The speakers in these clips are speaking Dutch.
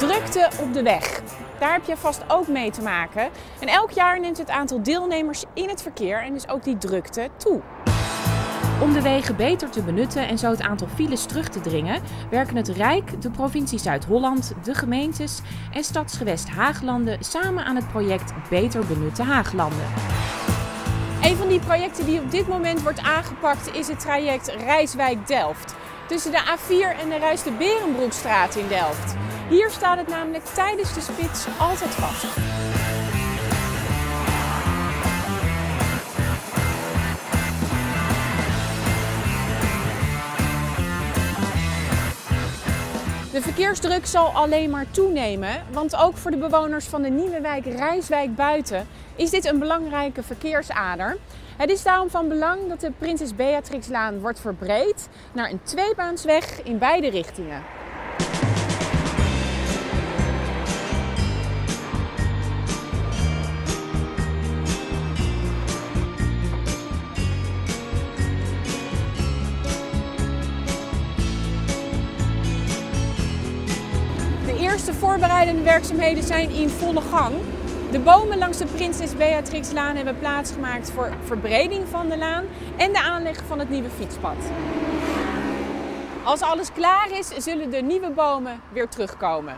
Drukte op de weg. Daar heb je vast ook mee te maken. En elk jaar neemt het aantal deelnemers in het verkeer en dus ook die drukte toe. Om de wegen beter te benutten en zo het aantal files terug te dringen, werken het Rijk, de provincie Zuid-Holland, de gemeentes en Stadsgewest Haaglanden samen aan het project Beter Benutte Haaglanden. Een van die projecten die op dit moment wordt aangepakt is het traject Rijswijk-Delft. Tussen de A4 en de Ruis de Berenbroekstraat in Delft. Hier staat het namelijk tijdens de spits altijd vast. De verkeersdruk zal alleen maar toenemen, want ook voor de bewoners van de nieuwe wijk Rijswijk Buiten is dit een belangrijke verkeersader. Het is daarom van belang dat de Prinses Beatrixlaan wordt verbreed naar een tweebaansweg in beide richtingen. Eerste voorbereidende werkzaamheden zijn in volle gang. De bomen langs de Prinses Beatrixlaan hebben plaatsgemaakt voor verbreding van de laan en de aanleg van het nieuwe fietspad. Als alles klaar is, zullen de nieuwe bomen weer terugkomen.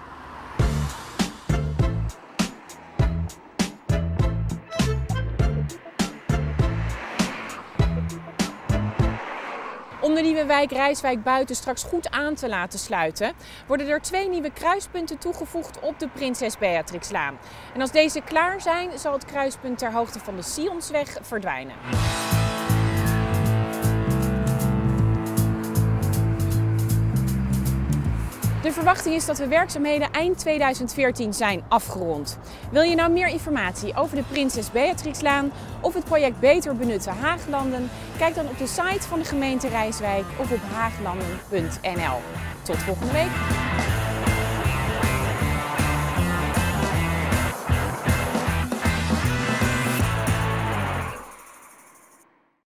Om de nieuwe wijk Rijswijk Buiten straks goed aan te laten sluiten, worden er twee nieuwe kruispunten toegevoegd op de Prinses Beatrixlaan. En als deze klaar zijn, zal het kruispunt ter hoogte van de Sionsweg verdwijnen. De verwachting is dat de werkzaamheden eind 2014 zijn afgerond. Wil je nou meer informatie over de Prinses Beatrixlaan of het project Beter Benutten Haaglanden? Kijk dan op de site van de gemeente Rijswijk of op haaglanden.nl. Tot volgende week!